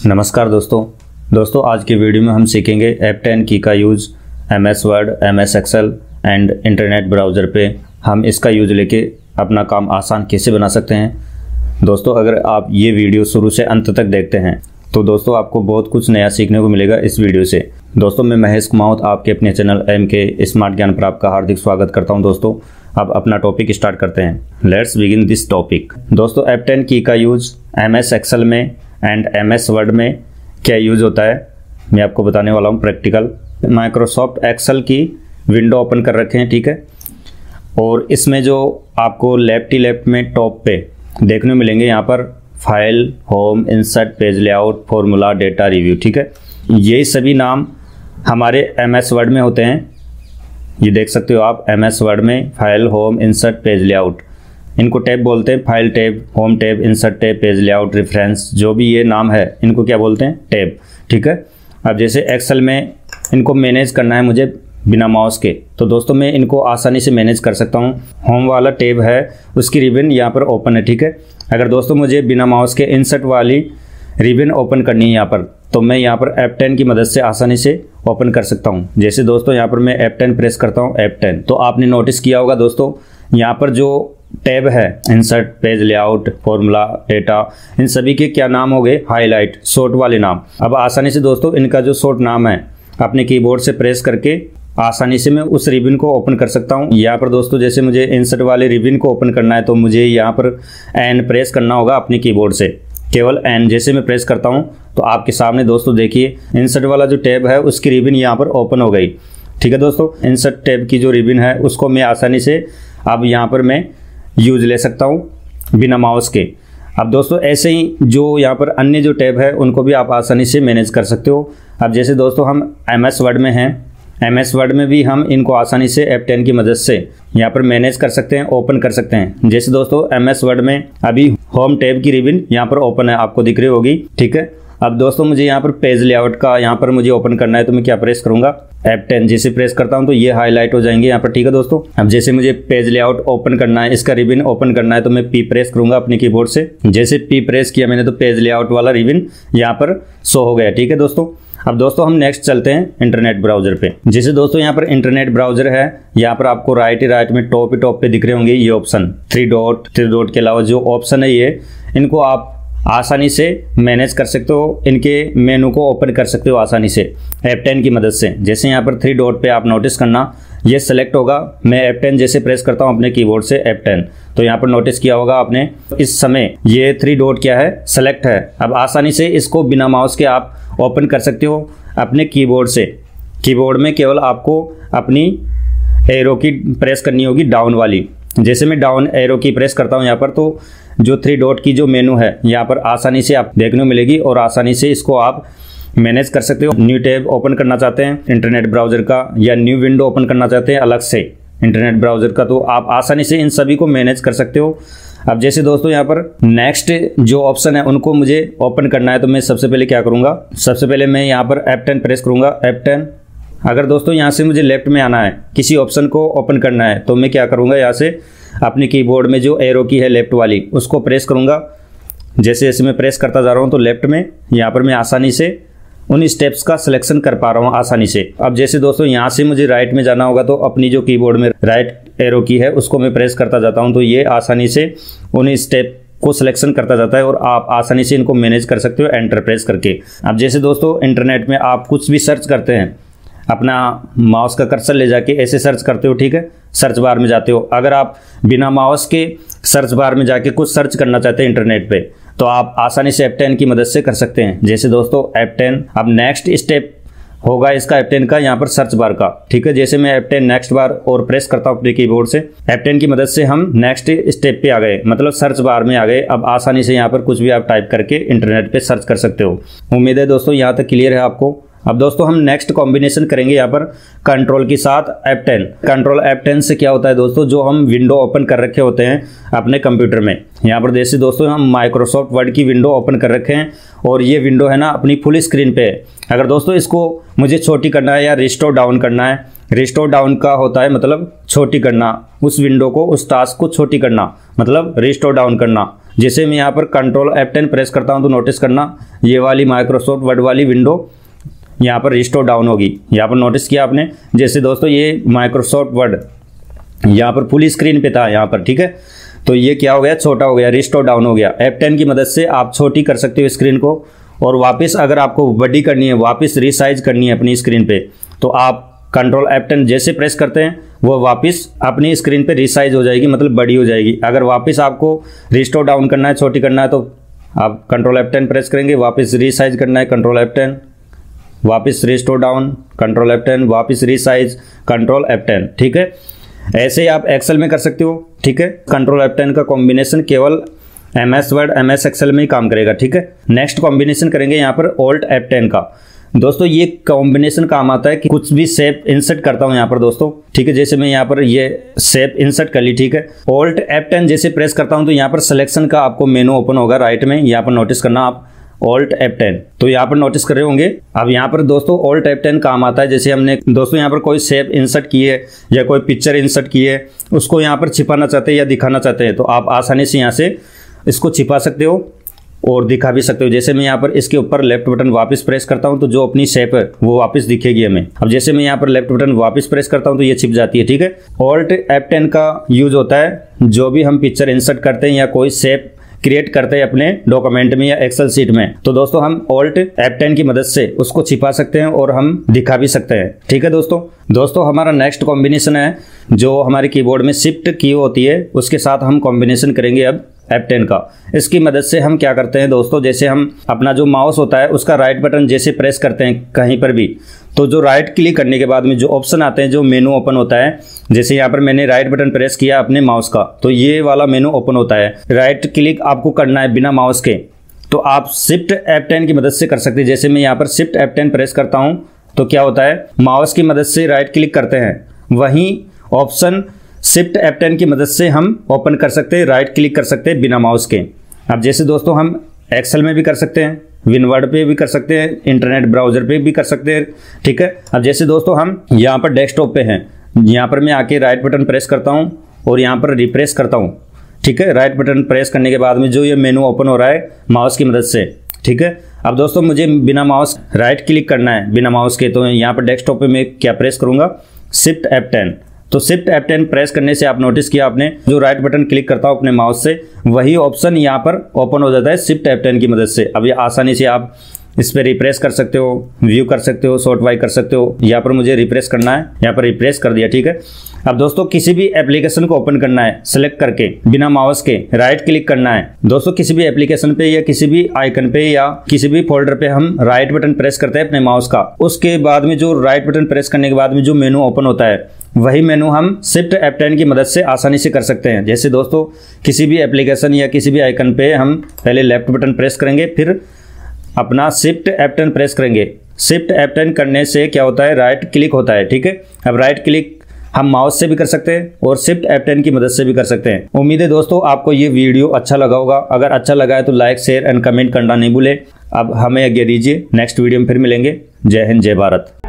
नमस्कार दोस्तों। दोस्तों, आज के वीडियो में हम सीखेंगे ऐप टेन की का use M S Word M S Excel and internet browser पे। हम इसका यूज़ लेके अपना काम आसान कैसे बना सकते हैं। दोस्तों, अगर आप ये वीडियो शुरू से अंत तक देखते हैं तो दोस्तों, आपको बहुत कुछ नया सीखने को मिलेगा इस वीडियो से। दोस्तों, मैं महेश कुमावत आपके अपने चैनल एम के स्मार्ट ज्ञान पर आपका हार्दिक स्वागत करता हूँ दोस्तों। अब अपना टॉपिक स्टार्ट करते हैं। लेट्स बिगिन दिस टॉपिक दोस्तों एप टेन की का यूज़ एम एस एक्सेल में एंड एम एस वर्ड में क्या यूज़ होता है? मैं आपको बताने वाला हूँ प्रैक्टिकल माइक्रोसॉफ्ट एक्सेल की विंडो ओपन कर रखे हैं, ठीक है? और इसमें जो आपको लेफ़्ट ही लेफ़्ट में टॉप पे देखने मिलेंगे, यहाँ पर file home insert page layout formula data review ठीक है? ये सभी नाम हमारे एम एस वर्ड में होते हैं। ये देख सकते हो आप एम एस वर्ड में file home insert page layout इनको टैब बोलते हैं, file tab, home tab, insert tab, page layout, reference, जो भी ये नाम है, इनको क्या बोलते हैं? टैब। ठीक है? अब जैसे एक्सेल में इनको मैनेज करना है मुझे बिना माउस के तो दोस्तों मैं इनको आसानी से मैनेज कर सकता हूँ। होम वाला टेब है, उसकी रिबन यहाँ पर ओपन है, ठीक है? अगर दोस्तों मुझे बिना माउस के इंसर्ट वाली रिबन ओपन करनी है यहाँ पर तो मैं यहाँ पर एप टेन की मदद से आसानी से ओपन कर सकता हूँ। जैसे दोस्तों यहाँ पर मैं एप टेन प्रेस करता हूँ एप टेन तो आपने नोटिस किया होगा दोस्तों, यहाँ पर जो टैब है insert page layout formula data इन सभी के क्या नाम हो गए? हाईलाइट शॉर्ट वाले नाम। अब आसानी से दोस्तों, इनका जो शॉर्ट नाम है, अपने कीबोर्ड से प्रेस करके आसानी से मैं उस रिबिन को ओपन कर सकता हूँ। यहाँ पर दोस्तों, जैसे मुझे इंसर्ट वाले रिबिन को ओपन करना है तो मुझे यहाँ पर एन प्रेस करना होगा अपने कीबोर्ड से। केवल एन जैसे मैं प्रेस करता हूँ तो आपके सामने दोस्तों देखिए इंसर्ट वाला जो टैब है, उसकी रिबिन यहाँ पर ओपन हो गई। ठीक है दोस्तों इंसर्ट टैब की जो रिबिन है, उसको मैं आसानी से अब यहाँ पर मैं यूज़ ले सकता हूँ बिना माउस के। अब दोस्तों, ऐसे ही जो यहाँ पर अन्य जो टैब है, उनको भी आप आसानी से मैनेज कर सकते हो। अब जैसे दोस्तों, हम एम एस वर्ड में हैं। एम एस वर्ड में भी हम इनको आसानी से एप टेन की मदद से यहाँ पर मैनेज कर सकते हैं ओपन कर सकते हैं। जैसे दोस्तों एम एस वर्ड में अभी होम टैब की रिबिन यहाँ पर ओपन है, आपको दिख रही होगी, ठीक है? अब दोस्तों, मुझे यहाँ पर पेज लेआउट का यहाँ पर मुझे ओपन करना है तो मैं क्या प्रेस करूँगा? एप टेन जैसे प्रेस करता हूँ तो ये हाईलाइट हो जाएँगे यहाँ पर, ठीक है दोस्तों? अब जैसे मुझे पेज लेआउट ओपन करना है, इसका रिबिन ओपन करना है तो मैं पी प्रेस करूँगा अपने कीबोर्ड से। जैसे पी प्रेस किया मैंने तो पेज लेआउट वाला रिबिन यहाँ पर शो हो गया, ठीक है दोस्तों? अब दोस्तों, हम नेक्स्ट चलते हैं इंटरनेट ब्राउज़र पे। जैसे दोस्तों, यहाँ पर इंटरनेट ब्राउज़र है, यहाँ पर आपको राइट ही राइट में टॉप ही टॉप पे दिख रहे होंगे ये option three dot three dot के अलावा जो ऑप्शन है ये, इनको आप आसानी से मैनेज कर सकते हो, इनके मेनू को ओपन कर सकते हो आसानी से। एप टेन की मदद से। जैसे यहाँ पर थ्री डॉट पे आप नोटिस करना, ये सेलेक्ट होगा। मैं एप टेन जैसे प्रेस करता हूँ अपने कीबोर्ड से एप टेन तो यहाँ पर नोटिस किया होगा आपने, इस समय ये थ्री डॉट क्या है? सेलेक्ट है। अब आसानी से इसको बिना माउस के आप ओपन कर सकते हो अपने कीबोर्ड से। कीबोर्ड में केवल आपको अपनी एरो की प्रेस करनी होगी डाउन वाली। जैसे मैं डाउन एरो की प्रेस करता हूँ यहाँ पर तो जो थ्री डॉट की जो मेनू है, यहाँ पर आसानी से आप देखने मिलेगी और आसानी से इसको आप मैनेज कर सकते हो। न्यू टैब ओपन करना चाहते हैं इंटरनेट ब्राउज़र का, या न्यू विंडो ओपन करना चाहते हैं अलग से। इंटरनेट ब्राउज़र का तो आप आसानी से इन सभी को मैनेज कर सकते हो। अब जैसे दोस्तों यहाँ पर नेक्स्ट जो ऑप्शन है, उनको मुझे ओपन करना है तो मैं सबसे पहले क्या करूँगा? सबसे पहले मैं यहाँ पर एप टेन प्रेस करूँगा। एप टेन अगर दोस्तों यहाँ से मुझे लेफ़्ट में आना है, किसी ऑप्शन को ओपन करना है तो मैं क्या करूँगा यहाँ से, अपने कीबोर्ड में जो एरो की है लेफ़्ट वाली, उसको प्रेस करूँगा। जैसे जैसे मैं प्रेस करता जा रहा हूँ तो लेफ़्ट में, यहाँ पर मैं आसानी से उन स्टेप्स का सिलेक्शन कर पा रहा हूँ आसानी से। अब जैसे दोस्तों यहाँ से मुझे राइट में जाना होगा तो अपनी जो कीबोर्ड में राइट एरो की है, उसको मैं प्रेस करता जाता हूँ तो ये आसानी से उन स्टेप को सिलेक्शन करता जाता है और आप आसानी से इनको मैनेज कर सकते हो एंटर प्रेस करके। अब जैसे दोस्तों इंटरनेट में आप कुछ भी सर्च करते हैं अपना माउस का कर्सर ले जाके ऐसे सर्च करते हो, ठीक है? सर्च बार में जाते हो। अगर आप बिना माउस के सर्च बार में जाके कुछ सर्च करना चाहते हैं इंटरनेट पे तो आप आसानी से एप टेन की मदद से कर सकते हैं। जैसे दोस्तों एप टेन अब नेक्स्ट स्टेप होगा इसका एप टेन का यहाँ पर सर्च बार का, ठीक है? जैसे मैं एप टेन नेक्स्ट बार और प्रेस करता हूँ अपने कीबोर्ड से एप टेन की मदद से हम नेक्स्ट स्टेप पे आ गए। मतलब सर्च बार में आ गए। अब आसानी से यहाँ पर कुछ भी आप टाइप करके इंटरनेट पे सर्च कर सकते हो। उम्मीद है दोस्तों, यहाँ तक क्लियर है आपको। अब दोस्तों हम नेक्स्ट कॉम्बिनेशन करेंगे यहाँ पर कंट्रोल के साथ F ten control F ten से क्या होता है दोस्तों? जो हम विंडो ओपन कर रखे होते हैं अपने कंप्यूटर में। यहाँ पर जैसे दोस्तों हम माइक्रोसॉफ्ट वर्ड की विंडो ओपन कर रखे हैं और ये विंडो है ना अपनी फुल स्क्रीन पे। अगर दोस्तों इसको मुझे छोटी करना है या रिस्टोर डाउन करना है रिस्टोर डाउन का होता है मतलब छोटी करना, उस विंडो को, उस टास्क को छोटी करना मतलब रिस्टोर डाउन करना। जैसे मैं यहाँ पर कंट्रोल एप टेन प्रेस करता हूँ तो नोटिस करना, ये वाली माइक्रोसॉफ्ट वर्ड वाली विंडो यहाँ पर रिस्टोर डाउन होगी। यहाँ पर नोटिस किया आपने, जैसे दोस्तों ये माइक्रोसॉफ्ट वर्ड यहाँ पर फुल स्क्रीन पे था यहाँ पर, ठीक है? तो ये क्या हो गया? छोटा हो गया रिस्टोर डाउन हो गया। एफ़ टेन की मदद से आप छोटी कर सकते हो स्क्रीन को, और वापस अगर आपको बड़ी करनी है, वापस रिसाइज करनी है अपनी स्क्रीन पे तो आप कंट्रोल एफ़ टेन जैसे प्रेस करते हैं, वो वापस अपनी स्क्रीन पे रिसाइज हो जाएगी मतलब बड़ी हो जाएगी। अगर वापस आपको रिस्टोर डाउन करना है, छोटी करना है तो आप कंट्रोल एफ़ टेन प्रेस करेंगे, वापस रिसाइज करना है कंट्रोल एफ़ टेन वापस restore down control F ten वापस रिसाइज कंट्रोल एफ़ टेन ठीक है? ऐसे ही आप एक्सेल में कर सकते हो, ठीक है? कंट्रोल एफ़ टेन का कॉम्बिनेशन केवल M S Word M S Excel में ही काम करेगा, ठीक है? नेक्स्ट कॉम्बिनेशन करेंगे यहाँ पर ओल्ट एफ़ टेन का। दोस्तों, ये कॉम्बिनेशन काम आता है कि कुछ भी सेप इंसर्ट करता हूँ यहाँ पर दोस्तों, ठीक है? जैसे मैं यहाँ पर ये सेप इंसर्ट कर ली, ठीक है? ओल्ट एफ़ टेन जैसे प्रेस करता हूँ तो यहाँ पर सिलेक्शन का आपको मेनू ओपन होगा राइट में, यहाँ पर नोटिस करना आप ऑल्ट एप टेन तो यहाँ पर नोटिस कर रहे होंगे। अब यहाँ पर दोस्तों ऑल्ट एप टेन काम आता है। जैसे हमने दोस्तों यहाँ पर कोई सेप इंसर्ट की है या कोई पिक्चर इंसर्ट की है, उसको यहाँ पर छिपाना चाहते हैं या दिखाना चाहते हैं तो आप आसानी से यहाँ से इसको छिपा सकते हो और दिखा भी सकते हो। जैसे मैं यहाँ पर इसके ऊपर लेफ़्ट बटन वापस प्रेस करता हूँ तो जो अपनी शेप है, वो वापस दिखेगी हमें। अब जैसे मैं यहाँ पर लेफ़्ट बटन वापस प्रेस करता हूँ तो ये छिप जाती है, ठीक है? ऑल्ट एफ़ टेन का यूज़ होता है। जो भी हम पिक्चर इंसर्ट करते हैं या कोई शेप क्रिएट करते हैं अपने डॉक्यूमेंट में या एक्सेल सीट में। तो दोस्तों, हम ऑल्ट एपटेन की मदद से उसको छिपा सकते हैं और हम दिखा भी सकते हैं। ठीक है दोस्तों? दोस्तों, हमारा नेक्स्ट कॉम्बिनेशन है, जो हमारे कीबोर्ड में शिफ्ट की होती है, उसके साथ हम कॉम्बिनेशन करेंगे अब। एफ़ टेन का। इसकी मदद से हम क्या करते हैं दोस्तों, जैसे हम अपना जो माउस होता है, उसका राइट बटन जैसे प्रेस करते हैं कहीं पर भी तो जो राइट क्लिक करने के बाद में जो ऑप्शन आते हैं, जो मेनू ओपन होता है, जैसे यहाँ पर मैंने राइट बटन प्रेस किया अपने माउस का तो ये वाला मेनू ओपन होता है। राइट क्लिक आपको करना है बिना माउस के। तो आप शिफ्ट एफ़ टेन की मदद से कर सकते हैं। जैसे मैं यहाँ पर शिफ्ट एफ़ टेन प्रेस करता हूँ तो क्या होता है माउस की मदद से राइट क्लिक करते हैं। वहीं ऑप्शन शिफ्ट एफ़ टेन की मदद से हम ओपन कर सकते हैं राइट क्लिक कर सकते हैं बिना माउस के। अब जैसे दोस्तों हम एक्सेल में भी कर सकते हैं विनवर्ड पे भी कर सकते हैं इंटरनेट ब्राउज़र पे भी कर सकते हैं, ठीक है? अब जैसे दोस्तों हम यहाँ पर डेस्कटॉप पे हैं, यहाँ पर मैं आके राइट बटन प्रेस करता हूँ और यहाँ पर रिप्रेस करता हूँ, ठीक है? राइट बटन प्रेस करने के बाद में जो ये मेनू ओपन हो रहा है माउस की मदद से, ठीक है? अब दोस्तों मुझे बिना माउस राइट क्लिक करना है, बिना माउस के तो यहाँ पर डेस्कटॉप पे मैं क्या प्रेस करूँगा? शिफ्ट एफ़ टेन तो शिफ्ट एफ़ टेन प्रेस करने से आप नोटिस किया आपने, जो राइट बटन क्लिक करता हूँ अपने माउस से, वही ऑप्शन यहाँ पर ओपन हो जाता है शिफ्ट एफ़ टेन की मदद से। अब ये आसानी से आप इस पर रिप्रेस कर सकते हो, व्यू कर सकते हो, शॉर्ट वाई कर सकते हो, यहाँ पर मुझे रिप्रेस करना है, यहाँ पर रिप्रेस कर दिया, ठीक है? अब दोस्तों, किसी भी एप्लीकेशन को ओपन करना है, सिलेक्ट करके, बिना माउस के, राइट क्लिक करना है। दोस्तों, किसी भी एप्लीकेशन पे या किसी भी आइकन पे या किसी भी फोल्डर पे हम राइट बटन प्रेस करते हैं अपने माउस का। उसके बाद में जो राइट बटन प्रेस करने के बाद में जो मेनू ओपन होता है, वही मेनू हम शिफ्ट एफ़ टेन की मदद से आसानी से कर सकते हैं। जैसे दोस्तों, किसी भी एप्लीकेशन या किसी भी आइकन पे हम पहले लेफ़्ट बटन प्रेस करेंगे, फिर अपना शिफ्ट एप्टन प्रेस करेंगे। शिफ्ट एप्टन करने से क्या होता है? राइट क्लिक होता है, ठीक है? अब राइट क्लिक हम माउस से भी कर सकते हैं और शिफ्ट एप्टन टेन की मदद से भी कर सकते हैं। उम्मीद है दोस्तों, आपको ये वीडियो अच्छा लगा होगा। अगर अच्छा लगा है तो लाइक शेयर एंड कमेंट करना नहीं भूले। अब हमें आगे दीजिए। नेक्स्ट वीडियो में फिर मिलेंगे। जय हिंद, जय भारत।